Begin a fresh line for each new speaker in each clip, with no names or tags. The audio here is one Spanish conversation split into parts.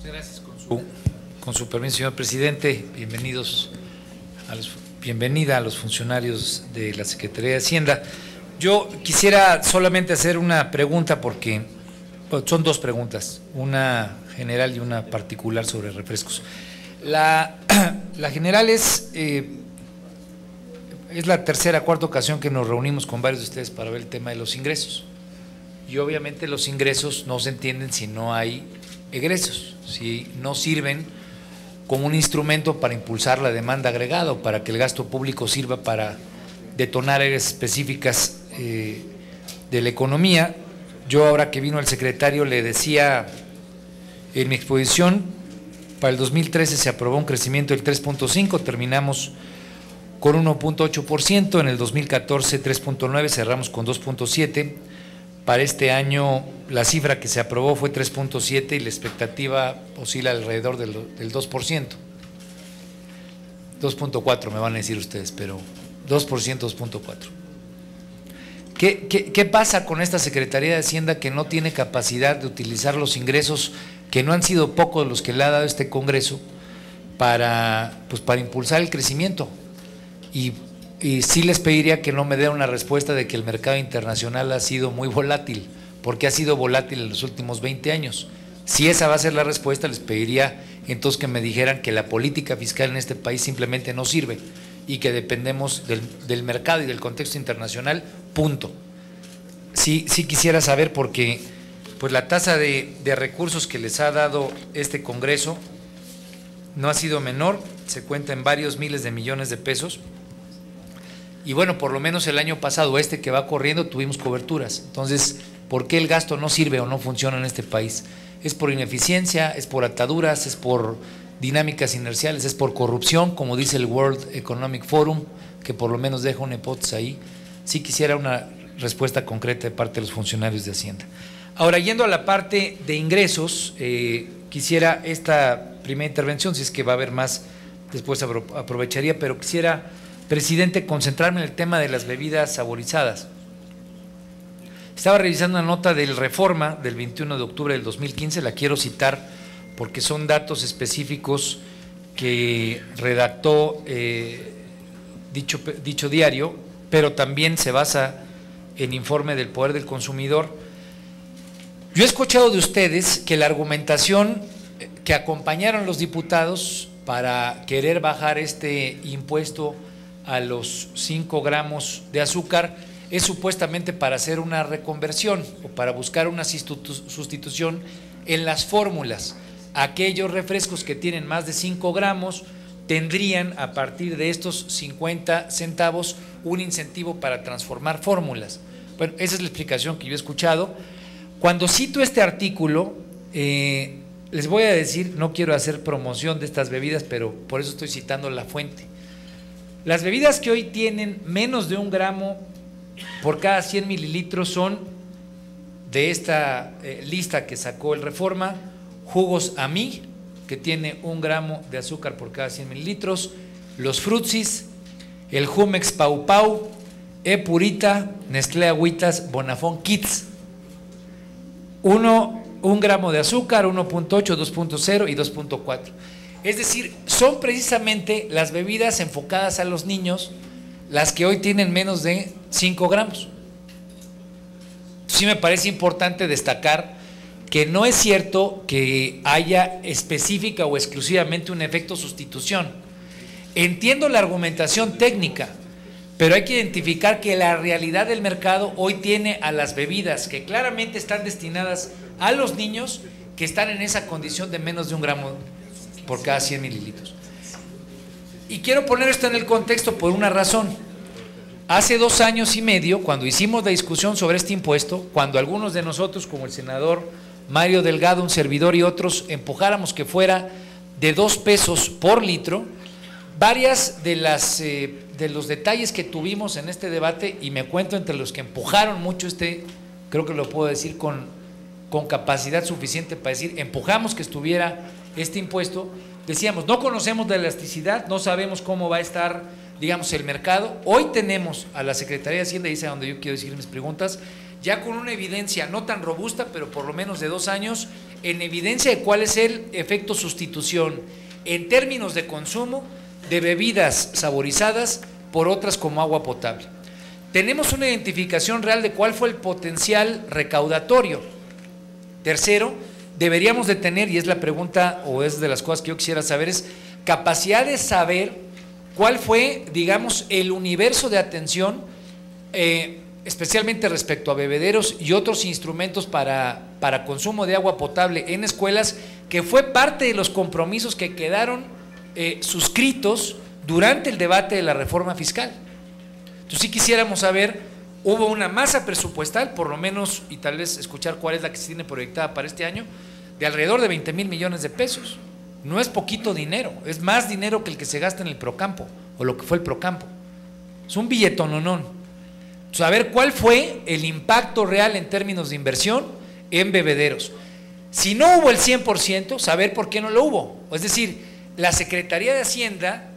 Muchas gracias. Con su, permiso, señor presidente, bienvenidos bienvenida a los funcionarios de la Secretaría de Hacienda. Yo quisiera solamente hacer una pregunta porque son dos preguntas, una general y una particular sobre refrescos. La, la general es, eh, es la tercera, cuarta ocasión que nos reunimos con varios de ustedes para ver el tema de los ingresos. Y obviamente los ingresos no se entienden si no hay egresos, si no sirven como un instrumento para impulsar la demanda agregada o para que el gasto público sirva para detonar áreas específicas eh, de la economía. Yo ahora que vino el secretario le decía en mi exposición, para el 2013 se aprobó un crecimiento del 3.5, terminamos con 1.8%, en el 2014 3.9, cerramos con 2.7 para este año la cifra que se aprobó fue 3.7 y la expectativa oscila alrededor del, 2%. 2.4 me van a decir ustedes, pero 2%, 2.4. ¿Qué, qué, pasa con esta Secretaría de Hacienda que no tiene capacidad de utilizar los ingresos que no han sido pocos los que le ha dado este Congreso para, pues, para impulsar el crecimiento? Y y sí les pediría que no me den una respuesta de que el mercado internacional ha sido muy volátil, porque ha sido volátil en los últimos 20 años. Si esa va a ser la respuesta, les pediría entonces que me dijeran que la política fiscal en este país simplemente no sirve y que dependemos del, mercado y del contexto internacional, punto. Sí, sí quisiera saber porque pues la tasa de, de recursos que les ha dado este Congreso no ha sido menor, se cuenta en varios miles de millones de pesos y bueno, por lo menos el año pasado, este que va corriendo, tuvimos coberturas. Entonces, ¿por qué el gasto no sirve o no funciona en este país? Es por ineficiencia, es por ataduras, es por dinámicas inerciales, es por corrupción, como dice el World Economic Forum, que por lo menos deja una hipótesis ahí. Sí quisiera una respuesta concreta de parte de los funcionarios de Hacienda. Ahora, yendo a la parte de ingresos, eh, quisiera esta primera intervención, si es que va a haber más, después aprovecharía, pero quisiera Presidente, concentrarme en el tema de las bebidas saborizadas. Estaba revisando una nota del Reforma del 21 de octubre del 2015, la quiero citar porque son datos específicos que redactó eh, dicho, dicho diario, pero también se basa en informe del Poder del Consumidor. Yo he escuchado de ustedes que la argumentación que acompañaron los diputados para querer bajar este impuesto a los 5 gramos de azúcar es supuestamente para hacer una reconversión o para buscar una sustitución en las fórmulas. Aquellos refrescos que tienen más de 5 gramos tendrían a partir de estos 50 centavos un incentivo para transformar fórmulas. Bueno, esa es la explicación que yo he escuchado. Cuando cito este artículo, eh, les voy a decir, no quiero hacer promoción de estas bebidas, pero por eso estoy citando la fuente. Las bebidas que hoy tienen menos de un gramo por cada 100 mililitros son de esta eh, lista que sacó el Reforma, jugos a mí, que tiene un gramo de azúcar por cada 100 mililitros, los frutsis, el Jumex Pau Pau, E Purita, Nestlé Agüitas, Bonafón Kids. Uno, un gramo de azúcar, 1.8, 2.0 y 2.4. Es decir, son precisamente las bebidas enfocadas a los niños las que hoy tienen menos de 5 gramos. Sí me parece importante destacar que no es cierto que haya específica o exclusivamente un efecto sustitución. Entiendo la argumentación técnica, pero hay que identificar que la realidad del mercado hoy tiene a las bebidas que claramente están destinadas a los niños que están en esa condición de menos de un gramo por cada 100 mililitros. Y quiero poner esto en el contexto por una razón. Hace dos años y medio, cuando hicimos la discusión sobre este impuesto, cuando algunos de nosotros, como el senador Mario Delgado, un servidor y otros, empujáramos que fuera de dos pesos por litro, varias de, las, eh, de los detalles que tuvimos en este debate, y me cuento entre los que empujaron mucho este, creo que lo puedo decir con, con capacidad suficiente para decir, empujamos que estuviera este impuesto, decíamos, no conocemos la elasticidad, no sabemos cómo va a estar, digamos, el mercado. Hoy tenemos a la Secretaría de Hacienda, y es donde yo quiero decir mis preguntas, ya con una evidencia no tan robusta, pero por lo menos de dos años, en evidencia de cuál es el efecto sustitución en términos de consumo de bebidas saborizadas por otras como agua potable. Tenemos una identificación real de cuál fue el potencial recaudatorio. Tercero, deberíamos de tener, y es la pregunta o es de las cosas que yo quisiera saber, es capacidad de saber cuál fue, digamos, el universo de atención, eh, especialmente respecto a bebederos y otros instrumentos para, para consumo de agua potable en escuelas, que fue parte de los compromisos que quedaron eh, suscritos durante el debate de la reforma fiscal. Entonces, si quisiéramos saber, hubo una masa presupuestal, por lo menos, y tal vez escuchar cuál es la que se tiene proyectada para este año, de alrededor de 20 mil millones de pesos. No es poquito dinero, es más dinero que el que se gasta en el Procampo, o lo que fue el Procampo. Es un billetononón. Saber cuál fue el impacto real en términos de inversión en bebederos. Si no hubo el 100%, saber por qué no lo hubo. Es decir, la Secretaría de Hacienda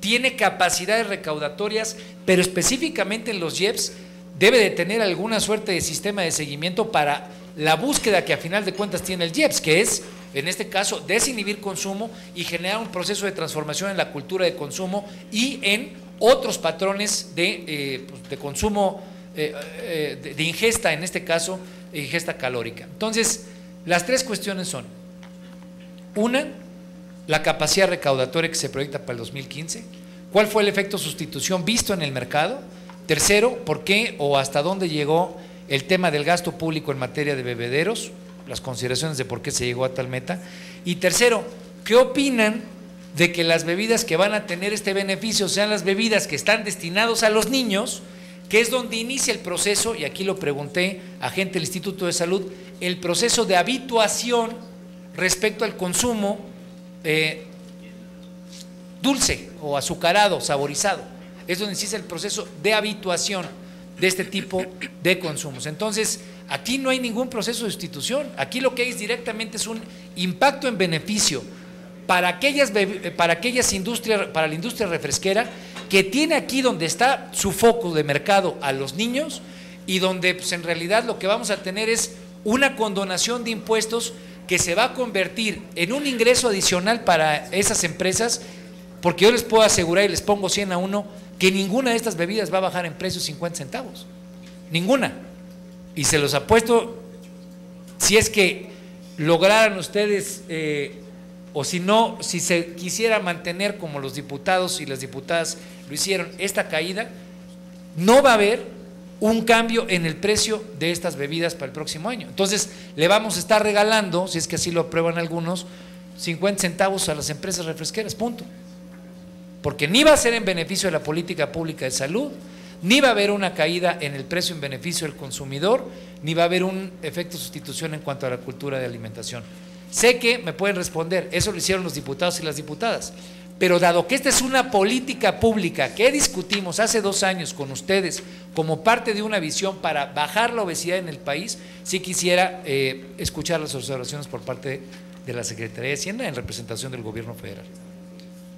tiene capacidades recaudatorias, pero específicamente en los IEPS debe de tener alguna suerte de sistema de seguimiento para la búsqueda que a final de cuentas tiene el IEPS, que es, en este caso, desinhibir consumo y generar un proceso de transformación en la cultura de consumo y en otros patrones de, eh, pues, consumo, eh, eh, de ingesta, en este caso, ingesta calórica. Entonces, las tres cuestiones son, una, la capacidad recaudatoria que se proyecta para el 2015, cuál fue el efecto sustitución visto en el mercado, tercero, por qué o hasta dónde llegó el tema del gasto público en materia de bebederos, las consideraciones de por qué se llegó a tal meta, y tercero, ¿qué opinan de que las bebidas que van a tener este beneficio sean las bebidas que están destinados a los niños, que es donde inicia el proceso, y aquí lo pregunté a gente del Instituto de Salud, el proceso de habituación respecto al consumo eh, dulce o azucarado, saborizado. Es donde inicia el proceso de habituación de este tipo de consumos. Entonces, aquí no hay ningún proceso de sustitución. Aquí lo que hay directamente es un impacto en beneficio para aquellas, para aquellas industrias, para la industria refresquera que tiene aquí donde está su foco de mercado a los niños y donde pues, en realidad lo que vamos a tener es una condonación de impuestos que se va a convertir en un ingreso adicional para esas empresas, porque yo les puedo asegurar y les pongo 100 a 1 que ninguna de estas bebidas va a bajar en precio 50 centavos. Ninguna. Y se los apuesto, si es que lograran ustedes, eh, o si no, si se quisiera mantener como los diputados y las diputadas lo hicieron, esta caída, no va a haber un cambio en el precio de estas bebidas para el próximo año. Entonces, le vamos a estar regalando, si es que así lo aprueban algunos, 50 centavos a las empresas refresqueras, punto. Porque ni va a ser en beneficio de la política pública de salud, ni va a haber una caída en el precio en beneficio del consumidor, ni va a haber un efecto de sustitución en cuanto a la cultura de alimentación. Sé que me pueden responder, eso lo hicieron los diputados y las diputadas, pero dado que esta es una política pública que discutimos hace dos años con ustedes como parte de una visión para bajar la obesidad en el país, sí quisiera eh, escuchar las observaciones por parte de la Secretaría de Hacienda en representación del Gobierno Federal.